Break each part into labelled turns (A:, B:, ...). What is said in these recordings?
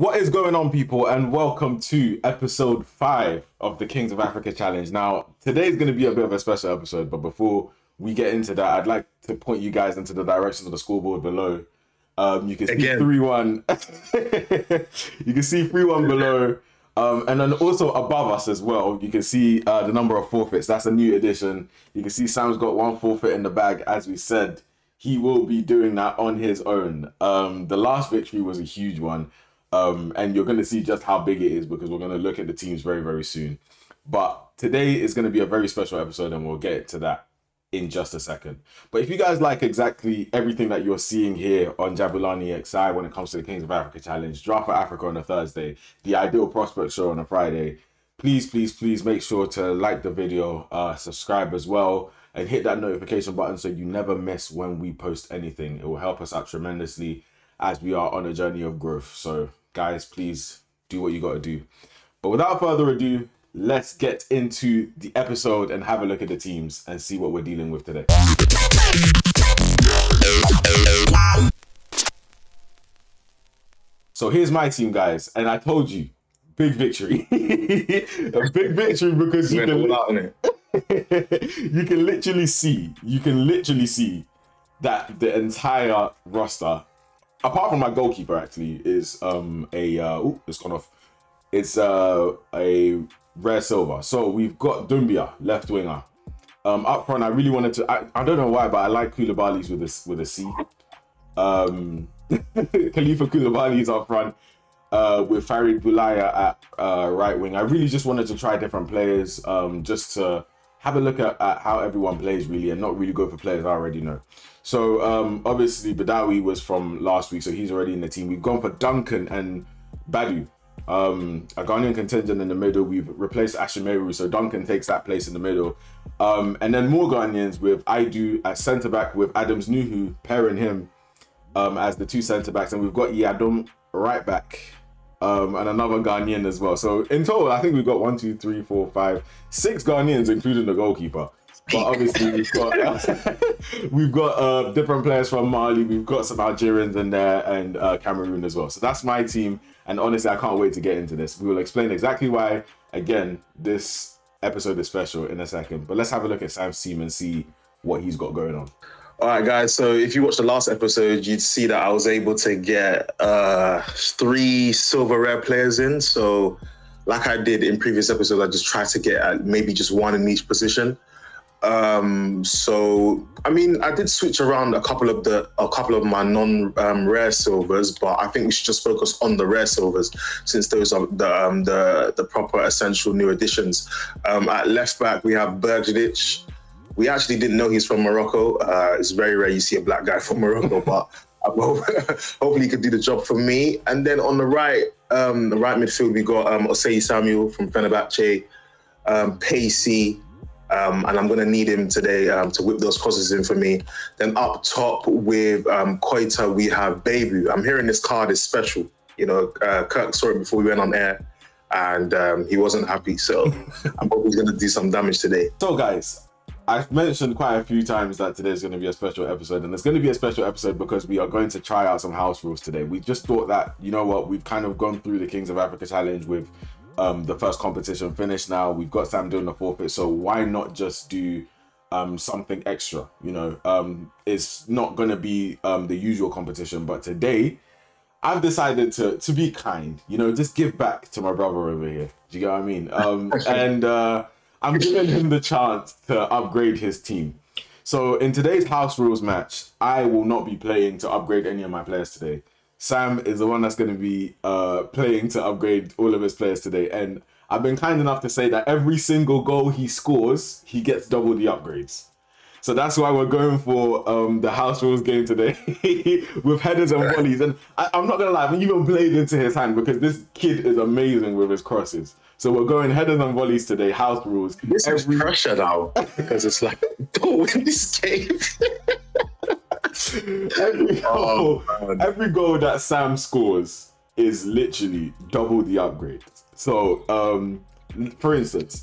A: What is going on, people, and welcome to episode five of the Kings of Africa Challenge. Now, today is going to be a bit of a special episode, but before we get into that, I'd like to point you guys into the directions of the scoreboard below. Um, you can see
B: Again.
A: three one. you can see three one below, um, and then also above us as well. You can see uh, the number of forfeits. That's a new addition. You can see Sam's got one forfeit in the bag, as we said. He will be doing that on his own. Um, the last victory was a huge one. Um, and you're going to see just how big it is because we're going to look at the teams very, very soon. But today is going to be a very special episode, and we'll get to that in just a second. But if you guys like exactly everything that you're seeing here on Jabulani XI when it comes to the Kings of Africa Challenge, Draft for Africa on a Thursday, the Ideal Prospect Show on a Friday, please, please, please make sure to like the video, uh, subscribe as well, and hit that notification button so you never miss when we post anything. It will help us out tremendously as we are on a journey of growth. So, guys, please do what you got to do. But without further ado, let's get into the episode and have a look at the teams and see what we're dealing with today. So here's my team, guys, and I told you, big victory, a big victory because you can
B: all out on it.
A: you can literally see, you can literally see that the entire roster, apart from my goalkeeper, actually, is um a uh, oh, it's gone off. It's uh a rare silver. So we've got Doumbia, left winger. Um, up front, I really wanted to. I, I don't know why, but I like Coulibaly's with a with a C. Um, Khalifa Coulibaly's up front uh, with Farid Boulaya at uh, right wing. I really just wanted to try different players, um, just to have a look at, at how everyone plays really, and not really go for players I already know. So um, obviously Badawi was from last week, so he's already in the team. We've gone for Duncan and Badu. Um, a Ghanaian contingent in the middle. We've replaced Ashimeru, so Duncan takes that place in the middle. Um, and then more Ghanaians with Aidoo at centre back with Adams Nuhu pairing him um, as the two centre backs, and we've got Yiadom right back, um, and another Ghanaian as well. So in total, I think we've got one, two, three, four, five, six Ghanaians, including the goalkeeper. But obviously we've got we've got uh, different players from Mali. We've got some Algerians in there and uh, Cameroon as well. So that's my team, and honestly, I can't wait to get into this. We will explain exactly why. Again, this episode is special in a second. But let's have a look at Sam's team and see what he's got going on.
B: All right, guys. So if you watched the last episode, you'd see that I was able to get uh, three silver rare players in. So, like I did in previous episodes, I just tried to get uh, maybe just one in each position. Um, so I mean, I did switch around a couple of the a couple of my non um, rare silvers, but I think we should just focus on the rare silvers since those are the um, the the proper essential new additions. Um, at left back, we have Bergedic. We actually didn't know he's from Morocco. Uh, it's very rare you see a black guy from Morocco, but hopefully he could do the job for me. And then on the right, um, the right midfield, we got um, Osei Samuel from Fenerbahce, um, Pacey, um, and I'm going to need him today um, to whip those crosses in for me. Then up top with um, Koita, we have Bebou. I'm hearing this card is special. You know, uh, Kirk saw it before we went on air, and um, he wasn't happy. So I'm he's going to do some damage today.
A: So, guys, I've mentioned quite a few times that today is going to be a special episode, and it's going to be a special episode because we are going to try out some house rules today. We just thought that, you know what, we've kind of gone through the Kings of Africa challenge with um, the first competition finished now. We've got Sam doing the forfeit, so why not just do um, something extra? You know, um, it's not going to be um, the usual competition, but today I've decided to to be kind. You know, just give back to my brother over here. Do you get what I mean? Um, and uh, I'm giving him the chance to upgrade his team. So in today's house rules match, I will not be playing to upgrade any of my players today. Sam is the one that's going to be uh, playing to upgrade all of his players today, and I've been kind enough to say that every single goal he scores, he gets double the upgrades. So that's why we're going for um, the house rules game today with headers and volleys. And I, I'm not gonna lie, I'm even played into his hand because this kid is amazing with his crosses. So we're going headers and volleys today, house rules.
B: This is pressure now because it's like, don't win this game.
A: every goal,
B: Oh,
A: every goal that Sam scores is literally double the upgrade. So, um, for instance,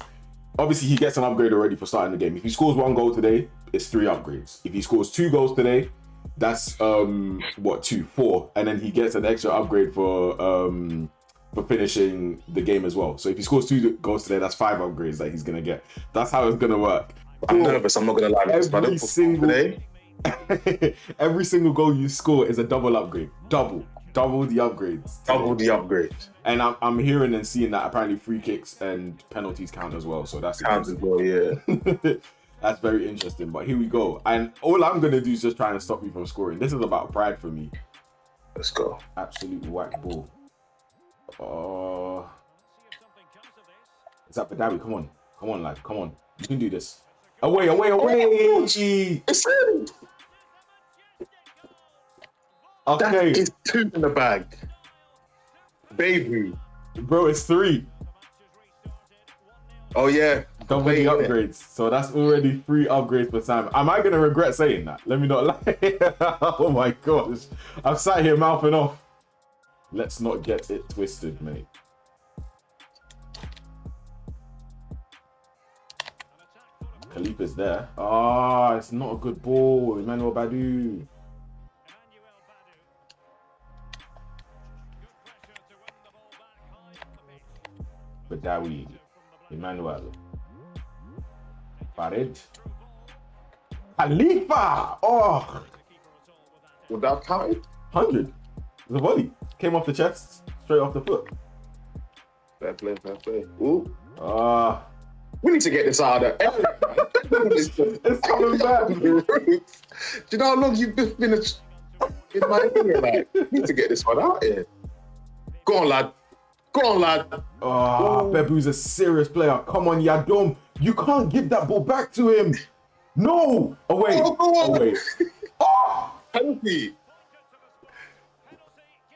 A: obviously he gets an upgrade already for starting the game. If he scores one goal today, it's three upgrades. If he scores two goals today, that's um what two, four, and then he gets an extra upgrade for um for finishing the game as well. So if he scores two goals today, that's five upgrades that he's gonna get. That's how it's gonna work.
B: I'm nervous. I'm not gonna lie. because if I
A: Every single
B: today,
A: every single goal you score is a double upgrade. Double, double the upgrades.
B: double the upgrade.
A: And I'm, I'm hearing and seeing that apparently free kicks and penalties count as well. So that's
B: Counts as well, yeah.
A: that's very interesting. But here we go. And all I'm gonna do is just try and stop you from scoring. This is about pride for me.
B: Let's go.
A: Absolute whack ball. Oh, is that Badawi? Come on, come on, lad, come on. You can do this. Away, away, away.
B: It's
A: Okay,
B: is two in the bag. Baby.
A: bro, it's three.
B: Oh yeah.
A: Double the upgrades. So that's already three upgrades for Sam. Am I gonna regret saying that? Let me not lie. oh my gosh. I've sat here mouthing off. Let's not get it twisted, mate. Khalifa's there. Ah, it's not a good ball. Emmanuel Badu. Badawi. Emmanuel. Farid. Khalifa! Oh,
B: Would that count?
A: 100. The volley. Came off the chest, straight off the foot.
B: Fair play, fair play. Ooh.
A: Ah,
B: We need to get this out of there. it's,
A: it's coming back.
B: Do you know how long you've been a, in my opinion? Like, we need to get this one out here. Go on, lad. On, lad.
A: Ah, Bebou's a serious player. Come on, Yiadom. You can't give that ball back to him. No! Away.
B: Oh.
A: Away. Ah!
B: Penalty.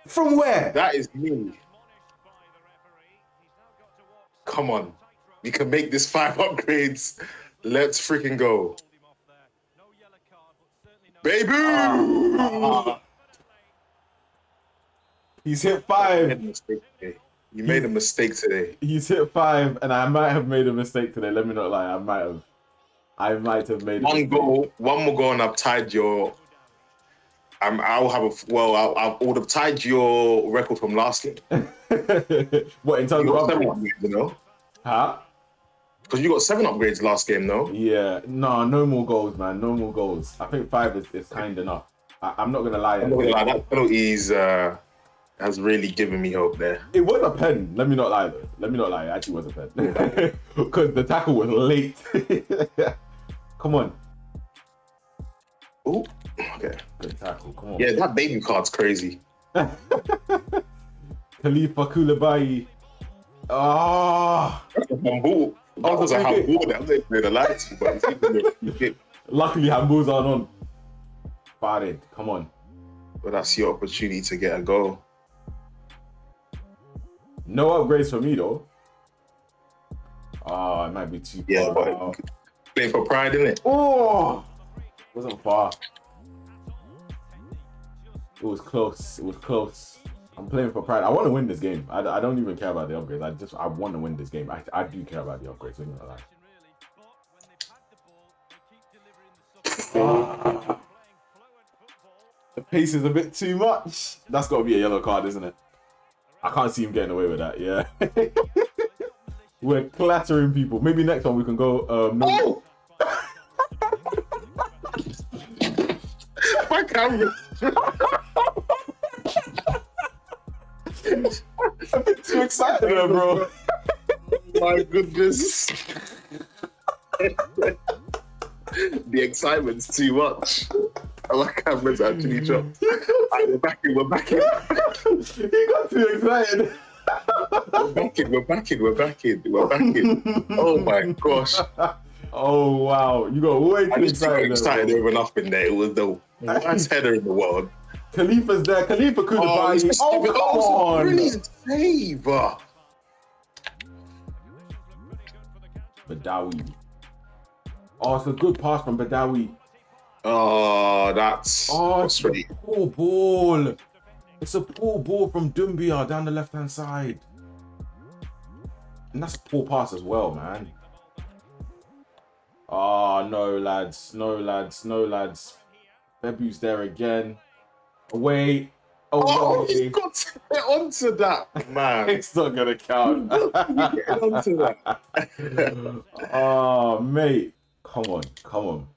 A: From where?
B: That is me. Come on. We can make this five upgrades. Let's freaking go. Baby!
A: Ah. He's hit five.
B: Made a mistake today. You made a mistake today.
A: He's hit five, and I might have made a mistake today. Let me not lie. I might have. I might have made
B: One goal, one more goal, and I've tied your. I'm, I'll have a well. I'll, I would have tied your record from last game.
A: what in terms
B: You
A: of upgrades?
B: you know,
A: Huh?
B: because you got seven upgrades last game, no?
A: Yeah, no, no more goals, man. No more goals. I think five is, is kind enough. I, I'm not gonna lie.
B: I'm not gonna lie, that penalties uh, has really given me hope there.
A: It was a pen. Let me not lie, though. Let me not lie. It actually was a pen because the tackle was late. Come on,
B: Oh, okay.
A: good tackle. Come on.
B: Yeah, that baby card's crazy.
A: Khalifa Coulibaly. Ah,
B: That's a humble. That was a
A: okay.
B: humble. That was bit lie to you, but it's even a
A: luckily handballs aren't on. Farid, come on.
B: But that's your opportunity to get a goal.
A: No upgrades for me though. Ah, it might be too
B: Yeah,
A: far.
B: but play for pride, it?
A: Oh, wasn't far. It was close. It was close. I'm playing for pride. I want to win this game. I, I don't even care about the upgrades. I just I want to win this game. I, I do care about the upgrades. I'm not gonna lie. The pace is a bit too much. That's got to be a yellow card, isn't it? I can't see him getting away with that. Yeah. We're clattering people. Maybe next one we can go. Um, no-
B: Oh! My camera.
A: too excited, there, bro.
B: My goodness. the excitement's too much. My camera's actually dropped. Alright, we're back in, we're back in.
A: He got too excited.
B: We're back in, we're back in, we're back in, we're back in. Oh my gosh.
A: Oh wow, you got way
B: I
A: too
B: just got
A: excited.
B: excited
A: there, bro.
B: over nothing there. It was the worst header in the world.
A: Khalifa's there. Khalifa could have
B: Oh,
A: oh,
B: he's
A: oh, come on.
B: brilliant save.
A: Badawi. Oh, it's a good pass from Badawi.
B: Oh, that's
A: Oh, poor ball. It's a poor ball from Doumbia down the left hand side. And that's a poor pass as well, man. Oh, no, lads. No, lads. No, lads. Bebou's there again. Away.
B: Oh,
A: Away.
B: he got to get onto that, man.
A: it's not gonna count.
B: Get onto that.
A: oh, mate. Come on, come on.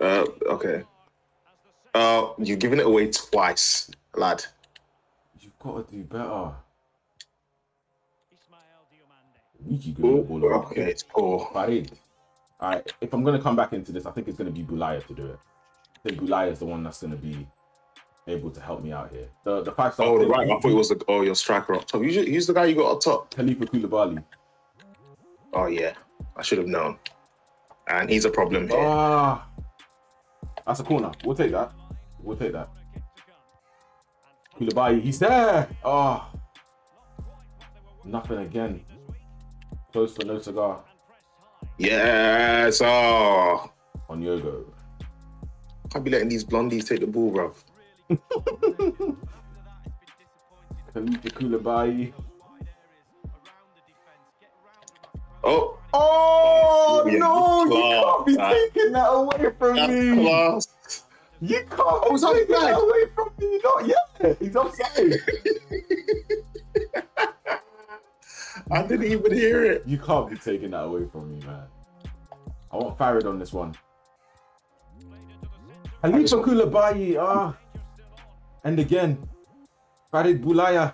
B: Uh, okay. Uh, you're giving it away twice, lad.
A: You've got to do better.
B: Ooh,
A: with the ball. around.
B: okay, it's poor.
A: Farid. All right, if I'm gonna come back into this, I think it's gonna be Boulaya to do it. I think Boulaya is the one that's gonna be able to help me out here. The the five star.
B: Oh, right. I thought it was the oh your striker up top. Who's the guy you got up top?
A: Khalifa Coulibaly.
B: Oh yeah, I should have known. And he's a problem here.
A: Ah, that's a corner. We'll take that. We'll take that. Coulibaly, he's there. Ah, nothing again. Close for no cigar
B: Yes. Oh,
A: on Yogo.
B: can't be letting these blondies take the ball, bro.
A: Khalifa Coulibaly.
B: Oh,
A: Oh
B: Yeah,
A: no! You can't be
B: man.
A: taking that away from
B: that's
A: me.
B: class.
A: You can't be
B: was
A: taking
B: offside.
A: that away from me. Not yet. He's offside.
B: I didn't even hear it.
A: you can't be taking that away from me, man. I want Farid on this one. Khalifa Coulibaly, ah. And again, Farid Boulaya.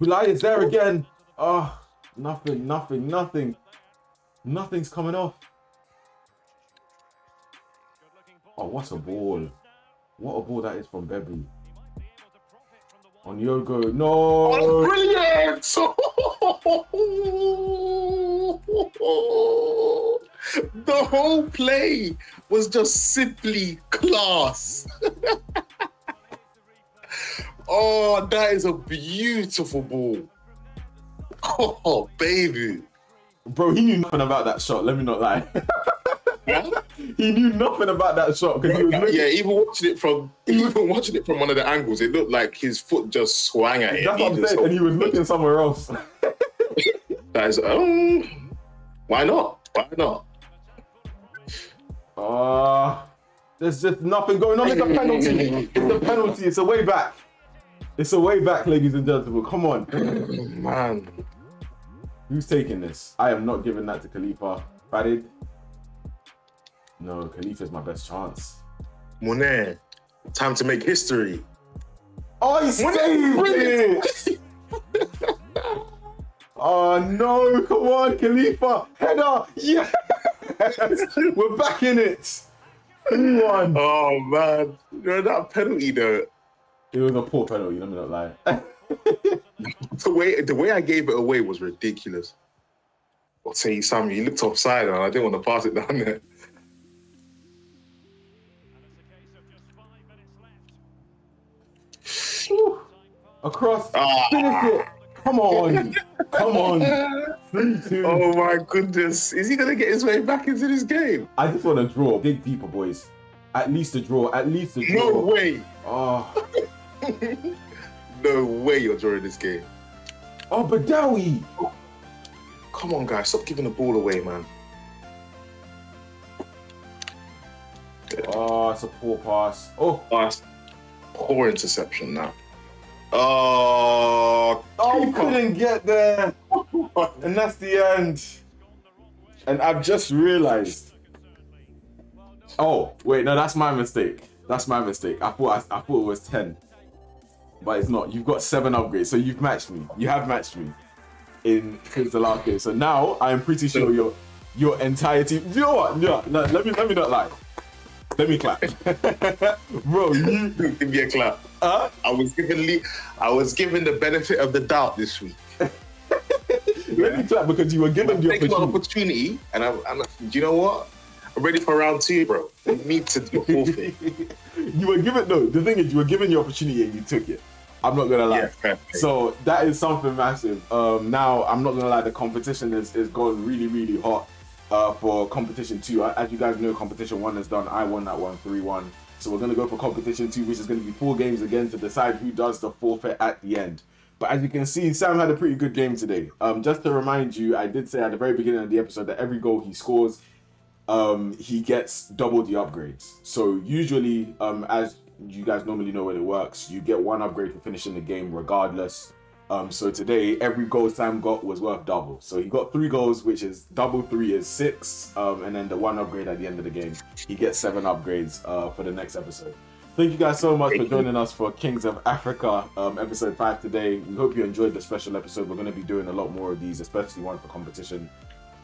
A: Boulaya is there again. Ah, nothing, nothing, nothing. Nothing's coming off. Oh, what a ball. What a ball that is from Bebou. On Yogo. No.
B: Oh, brilliant! the whole play was just simply class. oh, that is a beautiful ball. Oh, baby.
A: Bro, he knew nothing about that shot. Let me not lie. he knew nothing about that shot because he was looking.
B: Yeah, even watching it from even watching it from one of the angles, it looked like his foot just swung at him.
A: That's
B: He
A: what I'm saying, and he was looking somewhere else.
B: That is, um, why not? Why not?
A: Ah, there's just nothing going on. It's a penalty. It's a penalty. It's a way back. It's a way back, ladies and gentlemen. Come on.
B: Man,
A: Who's taking this? I am not giving that to Khalifa. Farid? No, Khalifa's my best chance.
B: Monet, time to make history.
A: Oh, he saved it! oh no, come on, Khalifa! Header! Yes! We're back in it! 3 1.
B: Oh man, you know that penalty though.
A: It was a poor penalty, let me not lie.
B: The way the way I gave it away was ridiculous. I'll tell you something. You looked offside, and I didn't want to pass it down there.
A: Across.
B: Ah.
A: Finish it! Come on! Come on! 3 2.
B: Oh my goodness, is he gonna get his way back into this game?
A: I just want to draw. Dig deeper, boys. At least a draw. At least a draw.
B: No way,
A: Oh,
B: no way you're drawing this game.
A: Oh Badawi!
B: Come on, guys, stop giving the ball away, man.
A: Oh, it's a poor pass. Oh,
B: that's poor interception now. Ah, oh,
A: oh, couldn't get there. And that's the end. And I've just realized. Oh, wait, no, that's my mistake. That's my mistake. I thought I, I thought it was 10. But it's not. You've got seven upgrades, so you've matched me. You have matched me in since the last game. So now I am pretty sure your your entire team. You know what? Yeah, no, let me let me not lie. Let me clap. Bro, you
B: give me a clap.
A: uh,
B: I was given le- I was given the benefit of the doubt this week.
A: let me clap because you were given the opportunity.
B: opportunity, and I'm, I'm, do you know what? I'm ready for round two, bro. We need to do forfeit.
A: you were given no. The thing is, you were given the opportunity and you took it. I'm not gonna lie.
B: Yeah.
A: So that is something massive. Um, now I'm not gonna lie, the competition is is gone really really hot. Uh, for competition two, as you guys know, competition one is done. I won that one, three one. So we're gonna go for competition two, which is gonna be four games again to decide who does the forfeit at the end. But as you can see, Sam had a pretty good game today. Um, just to remind you, I did say at the very beginning of the episode that every goal he scores um, he gets double the upgrades. So usually, um, as you guys normally know when it works, you get one upgrade for finishing the game regardless. Um, so today, every goal Sam got was worth double. So he got three goals, which is double three is six, um, and then the one upgrade at the end of the game, he gets seven upgrades uh, for the next episode. Thank you guys so much for joining us for Kings of Africa um, episode five today. We hope you enjoyed the special episode. We're going to be doing a lot more of these, especially one for competition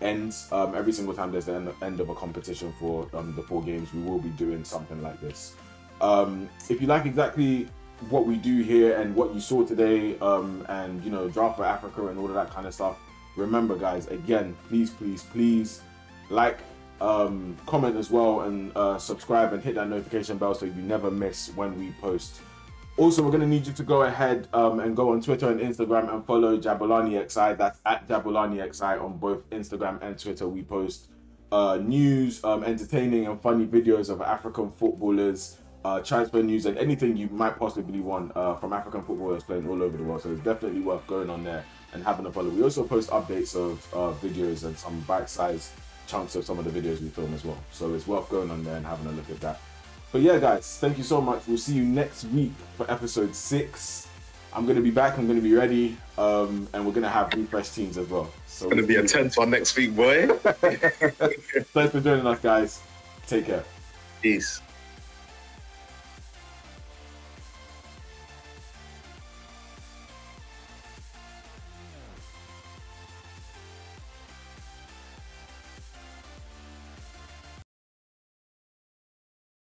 A: ends. Um, every single time there's the end, end of a competition for um, the four games, we will be doing something like this. Um, if you like exactly what we do here and what you saw today, um, and you know, draft for Africa and all of that kind of stuff, remember, guys, again, please, please, please like, um, comment as well, and uh, subscribe and hit that notification bell so you never miss when we post. Also, we're going to need you to go ahead um, and go on Twitter and Instagram and follow Jabulani XI. That's at Jabulani XI on both Instagram and Twitter. We post uh, news, um, entertaining and funny videos of African footballers, uh, transfer news, and anything you might possibly want uh, from African footballers playing all over the world. So it's definitely worth going on there and having a follow. We also post updates of uh, videos and some bite-sized chunks of some of the videos we film as well. So it's worth going on there and having a look at that. But yeah, guys, thank you so much. We'll see you next week for episode six. I'm gonna be back. I'm gonna be ready, um, and we're gonna have refresh teams as well.
B: So it's gonna be a tense one next week, boy.
A: Thanks for joining us, guys. Take care.
B: Peace.